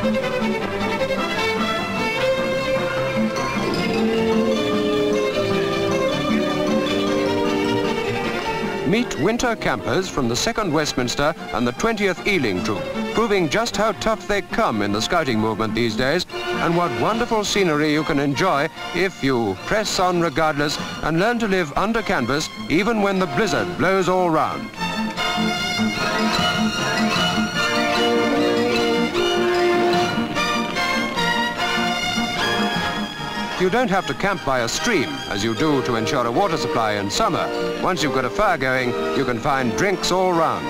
Meet winter campers from the 2nd Westminster and the 20th Ealing Troop, proving just how tough they come in the scouting movement these days and what wonderful scenery you can enjoy if you press on regardless and learn to live under canvas even when the blizzard blows all round. You don't have to camp by a stream, as you do to ensure a water supply in summer. Once you've got a fire going, you can find drinks all round.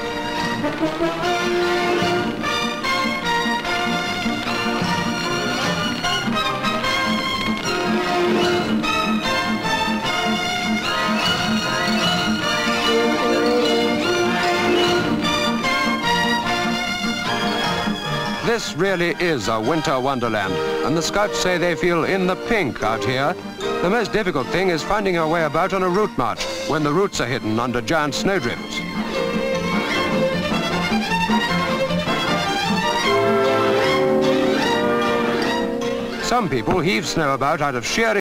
This really is a winter wonderland, and the scouts say they feel in the pink out here. The most difficult thing is finding our way about on a route march when the routes are hidden under giant snowdrifts. Some people heave snow about out of sheer